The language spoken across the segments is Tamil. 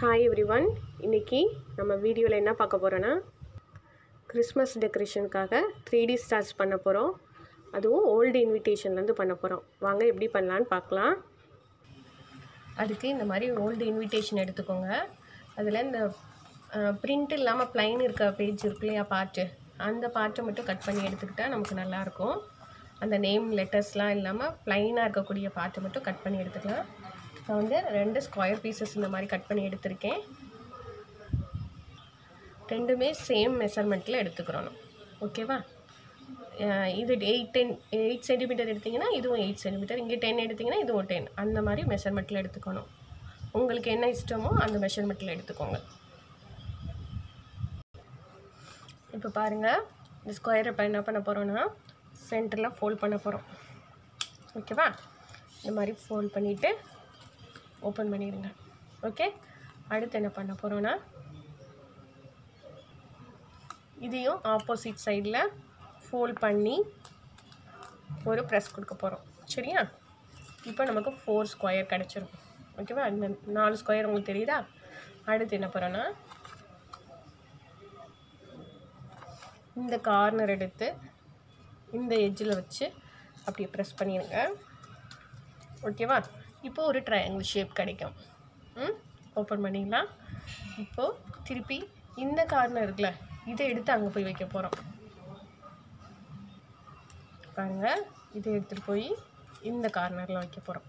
ஹாய் எவ்ரி ஒன் இன்றைக்கி நம்ம வீடியோவில் என்ன பார்க்க போகிறோன்னா கிறிஸ்மஸ் டெக்கரேஷனுக்காக த்ரீ டி ஸ்டார்ஸ் பண்ண போகிறோம் அதுவும் ஓல்டு இன்விடேஷன்லேருந்து பண்ண போகிறோம் வாங்க எப்படி பண்ணலான்னு பார்க்கலாம். அதுக்கு இந்த மாதிரி ஓல்டு இன்விடேஷன் எடுத்துக்கோங்க. அதில் இந்த பிரிண்ட் இல்லாமல் ப்ளைன் இருக்க பேஜ் இருக்கு இல்லையா பார்ட்டு அந்த பார்ட்டை மட்டும் கட் பண்ணி எடுத்துக்கிட்டால் நமக்கு நல்லாயிருக்கும் அந்த நேம் லெட்டர்ஸ்லாம் இல்லாமல் ப்ளைனாக இருக்கக்கூடிய பார்ட்டை மட்டும் கட் பண்ணி எடுத்துக்கலாம். நான் வந்து ரெண்டு ஸ்கொயர் பீசஸ் இந்த மாதிரி கட் பண்ணி எடுத்திருக்கேன். ரெண்டுமே சேம் மெஷர்மெண்ட்டில் எடுத்துக்கிறோம். ஓகேவா இது எயிட் டென் எயிட் சென்டிமீட்டர் எடுத்திங்கன்னா இதுவும் எயிட் சென்டிமீட்டர் இங்கே டென் எடுத்திங்கன்னா இதுவும் டென் அந்த மாதிரி மெஷர்மெண்ட்டில் எடுத்துக்கணும். உங்களுக்கு என்ன இஷ்டமோ அந்த மெஷர்மெண்ட்டில் எடுத்துக்கோங்க. இப்போ பாருங்கள் இந்த ஸ்கொயரை இப்போ என்ன பண்ண போகிறோன்னா சென்டரில் ஃபோல்ட் பண்ண போகிறோம் ஓகேவா இந்த மாதிரி ஃபோல்ட் பண்ணிவிட்டு ஓப்பன் பண்ணிடுங்க. ஓகே அடுத்து என்ன பண்ண போகிறோன்னா இதையும் ஆப்போசிட் சைடில் ஃபோல்ட் பண்ணி ஒரு ப்ரெஸ் கொடுக்க போகிறோம் சரியா? இப்போ நமக்கு ஃபோர் ஸ்கொயர் கிடச்சிரும் ஓகேவா இந்த நாலு ஸ்கொயர் உங்களுக்கு தெரியுதா? அடுத்து என்ன போகிறோன்னா இந்த கார்னர் எடுத்து இந்த எஜ்ஜில் வச்சு அப்படியே ப்ரெஸ் பண்ணிடுங்க. ஓகேவா இப்போ ஒரு ட்ரையாங்கிள் ஷேப் கிடைக்கும். ம்? ஓப்பன் பண்ணிக்கலாம் இப்போது திருப்பி இந்த கார்னர் இருக்குல்ல இதை எடுத்து அங்கே போய் வைக்க போகிறோம் பாருங்கள் இதை எடுத்துகிட்டு போய் இந்த கார்னரில் வைக்க போகிறோம்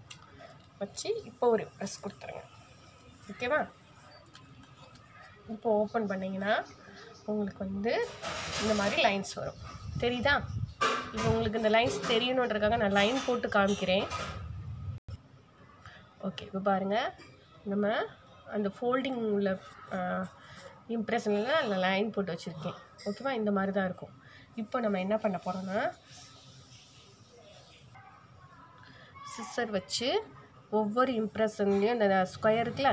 வச்சு இப்போ ஒரு ப்ரெஸ் கொடுத்துருங்க. ஓகேவா இப்போ ஓப்பன் பண்ணிங்கன்னா உங்களுக்கு வந்து இந்த மாதிரி லைன்ஸ் வரும். தெரியுதா? இப்போ உங்களுக்கு இந்த லைன்ஸ் தெரியணுன்றதுக்காக நான் லைன் போட்டு காமிக்கிறேன். ஓகே இப்போ பாருங்கள் நம்ம அந்த ஃபோல்டிங் உள்ள இம்ப்ரெஷனில் அதில் லைன் போட்டு வச்சுருக்கேன். ஓகேவா இந்த மாதிரி தான் இருக்கும். இப்போ நம்ம என்ன பண்ண போகிறோன்னா சிஸ்டர் வச்சு ஒவ்வொரு இம்ப்ரெஷன்லேயும் இந்த ஸ்கொயர் இருக்குல்ல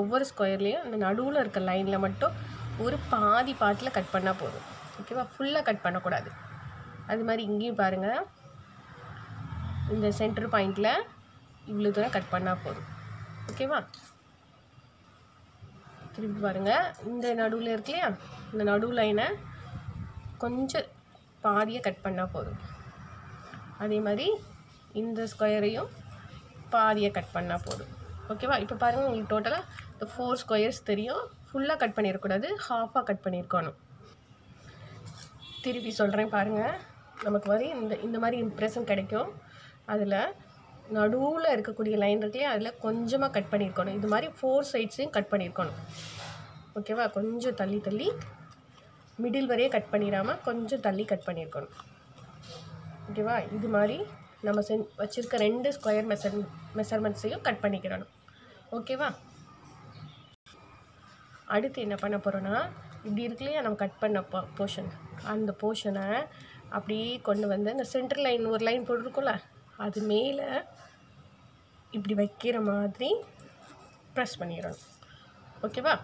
ஒவ்வொரு ஸ்கொயர்லேயும் இந்த நடுவில் இருக்க லைனில் மட்டும் ஒரு பாதி பாட்டில் கட் பண்ணால் போதும். ஓகேவா ஃபுல்லாக கட் பண்ணக்கூடாது. அது மாதிரி இங்கேயும் பாருங்கள் இந்த சென்டர் பாயிண்டில் இவ்வளோ தூரம் கட் பண்ணால் போதும். ஓகேவா திருப்பி பாருங்கள் இந்த நடுவில் இருக்கு இல்லையா? இந்த நடு லைனை கொஞ்சம் பாதியை கட் பண்ணால் போதும். அதே மாதிரி இந்த ஸ்கொயரையும் பாதியை கட் பண்ணால் போதும். ஓகேவா இப்போ பாருங்கள் உங்களுக்கு டோட்டலாக இந்த ஃபோர் ஸ்கொயர்ஸ் தெரியும். ஃபுல்லாக கட் பண்ணிடக்கூடாது ஹாஃபாக கட் பண்ணியிருக்கணும். திருப்பி சொல்கிறேன் பாருங்கள் நமக்கு மாதிரி இந்த இந்த மாதிரி இம்ப்ரெஷன் கிடைக்கும். அதில் நடுவில் இருக்கக்கூடிய லைன் இருக்குல்லையா? அதில் கொஞ்சமாக கட் பண்ணியிருக்கணும். இது மாதிரி ஃபோர் சைட்ஸையும் கட் பண்ணியிருக்கணும். ஓகேவா கொஞ்சம் தள்ளி தள்ளி. மிடில் வரையே கட் பண்ணிடாமல் கொஞ்சம் தள்ளி கட் பண்ணியிருக்கணும். ஓகேவா இது மாதிரி நம்ம சென் வச்சுருக்க ரெண்டு ஸ்கொயர் மெஷர் மெஷர்மெண்ட்ஸையும் கட் பண்ணிக்கிறணும். ஓகேவா அடுத்து என்ன பண்ண போகிறோன்னா இப்படி இருக்கு நம்ம கட் பண்ண போ போர்ஷன் அந்த போர்ஷனை அப்படியே கொண்டு வந்து இந்த சென்டர் லைன் ஒரு லைன் போட்டிருக்கோம்ல? அது மேலே இப்படி வைக்கிற மாதிரி ப்ரெஸ் பண்ணிடணும். ஓகேவா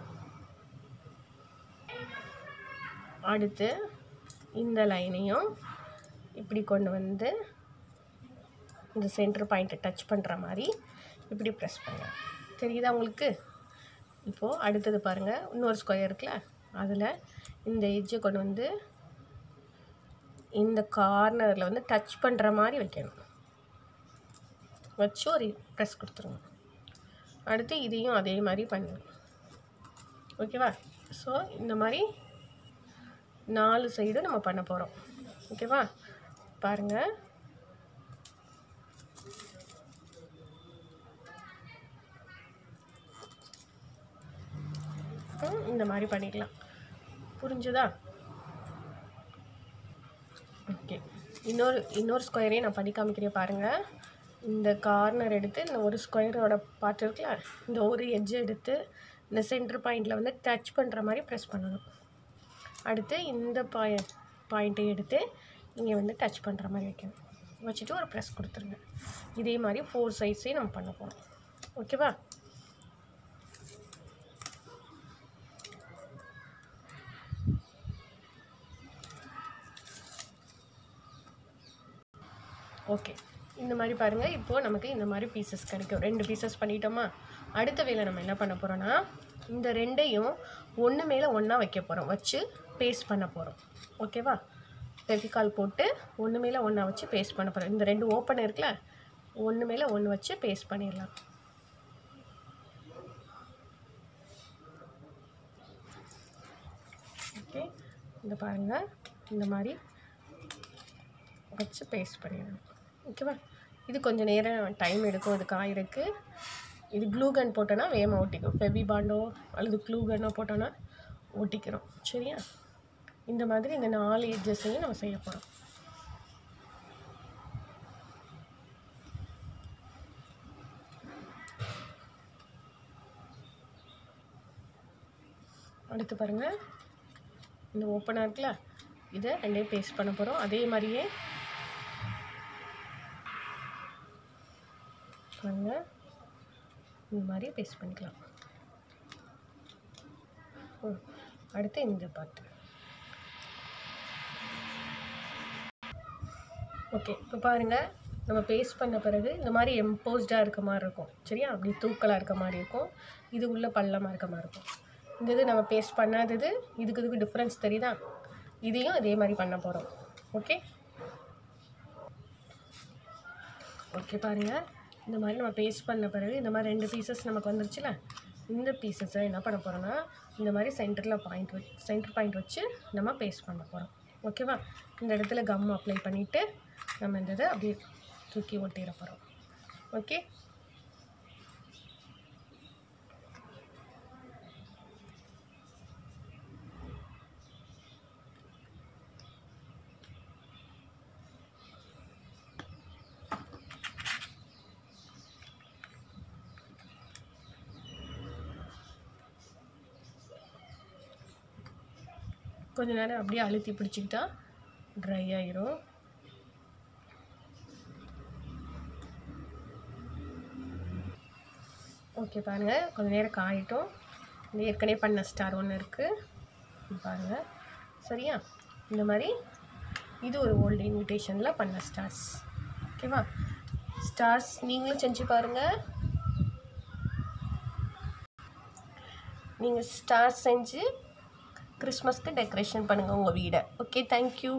அடுத்து இந்த லைனையும் இப்படி கொண்டு வந்து இந்த சென்டர் பாயிண்ட்டை டச் பண்ணுற மாதிரி இப்படி ப்ரெஸ் பண்ணுங்க. தெரியுதா உங்களுக்கு? இப்போது அடுத்தது பாருங்கள் இன்னொரு ஸ்கொயர் இருக்குல்ல? அதில் இந்த எஜ்ஜை கொண்டு வந்து இந்த கார்னரில் வந்து டச் பண்ணுற மாதிரி வைக்கணும். வச்சு ஒரு ப்ரெஸ் கொடுத்துருங்க. அடுத்து இதையும் அதே மாதிரி பண்ணுங்க. ஓகேவா ஸோ இந்த மாதிரி நாலு சைடு நம்ம பண்ண போகிறோம் ஓகேவா பாருங்கள் இந்த மாதிரி பண்ணிக்கலாம். புரிஞ்சுதா? ஓகே இன்னொரு இன்னொரு ஸ்கொயரையும் நான் பண்ணி காமிக்கிறேன் பாருங்கள் இந்த கார்னர் எடுத்து இந்த ஒரு ஸ்கொயரோட பார்ட் இருக்குல்ல இந்த ஒரு எஜ்ஜை எடுத்து இந்த சென்டர் பாயிண்டில் வந்து டச் பண்ணுற மாதிரி ப்ரெஸ் பண்ணணும். அடுத்து இந்த பாய் பாயிண்ட்டை எடுத்து இங்கே வந்து டச் பண்ணுற மாதிரி வைக்கணும். வச்சுட்டு ஒரு ப்ரெஸ் கொடுத்துருங்க. இதே மாதிரி ஃபோர் சைஸையும் நம்ம பண்ண போகிறோம் ஓகேவா ஓகே இந்த மாதிரி பாருங்கள் இப்போது நமக்கு இந்த மாதிரி பீசஸ் கிடைக்கும். ரெண்டு பீசஸ் பண்ணிட்டோமா? அடுத்த வேலை நம்ம என்ன பண்ண போகிறோன்னா இந்த ரெண்டையும் ஒன்று மேலே ஒன்றா வைக்க போகிறோம் வச்சு பேஸ்ட் பண்ண போகிறோம் ஓகேவா ஃபெவிகால் போட்டு ஒன்று மேலே ஒன்றா வச்சு பேஸ்ட் பண்ண போகிறோம் இந்த ரெண்டு ஓப்பன் இருக்குல்ல? ஒன்று மேலே ஒன்று வச்சு பேஸ்ட் பண்ணிடலாம். ஓகே இந்த பாருங்கள் இந்த மாதிரி வச்சு பேஸ்ட் பண்ணிடணும் ஓகேவா இது கொஞ்சம் நேரம் டைம் எடுக்கும் இது காயிருக்கு இது க்ளூகன் போட்டோன்னா வேகமாக ஒட்டிக்கும் ஃபெவி பாண்டோ அல்லது க்ளூகனோ போட்டோன்னா ஒட்டிக்கிறோம் சரியா? இந்த மாதிரி இந்த நாலு எட்ஜஸையும் நம்ம செய்ய போகிறோம் அடுத்து பாருங்கள் இந்த ஓப்பனாக இருக்குல்ல? இதை ரெண்டையும் பேஸ்ட் பண்ண போகிறோம் அதே மாதிரியே பாருங்க. இந்த மாதிரி பேஸ்ட் பண்ணிக்கலாம். அடுத்து இந்த பாட்டு ஓகே இப்போ பாருங்கள் நம்ம பேஸ்ட் பண்ண பிறகு இந்த மாதிரி எம்போஸ்டாக இருக்க மாதிரி இருக்கும். சரியா? அப்படி தூக்கலாக இருக்க மாதிரி இருக்கும். இது உள்ள பள்ளமாக இருக்க மாதிரி இருக்கும். இந்த இது நம்ம பேஸ்ட் பண்ணாதது இதுக்கு இதுக்கு டிஃப்ரென்ஸ் தெரியுதா? இதையும் இதே மாதிரி பண்ண போகிறோம் ஓகே ஓகே பாருங்கள் இந்த மாதிரி நம்ம பேஸ்ட் பண்ண பிறகு இந்த மாதிரி ரெண்டு பீசஸ் நமக்கு வந்துருச்சுல இந்த பீசஸை என்ன பண்ண போகிறோன்னா இந்த மாதிரி சென்டரில் பாயிண்ட் வச்சு சென்டர் பாயிண்ட் வச்சு நம்ம பேஸ்ட் பண்ண போகிறோம் ஓகேவா இந்த இடத்துல கம் அப்ளை பண்ணிவிட்டு நம்ம இந்த இதை அப்படியே தூக்கி ஒட்டிட போகிறோம் ஓகே கொஞ்ச நேரம் அப்படியே அழுத்தி பிடிச்சிக்கிட்டா ட்ரை ஆயிரும். ஓகே பாருங்கள் கொஞ்சம் நேரம் காயிட்டும். ஏற்கனவே பண்ண ஸ்டார் ஒன்று இருக்குது பாருங்கள் சரியா? இந்த மாதிரி இது ஒரு ஓல்டு இன்விடேஷனில் பண்ண ஸ்டார்ஸ் ஓகேவா ஸ்டார்ஸ் நீங்களும் செஞ்சு பாருங்கள் நீங்கள் ஸ்டார்ஸ் செஞ்சு கிறிஸ்மஸ்க்கு டெக்கரேஷன் பண்ணுங்கள் உங்கள் வீடை. Okay thank you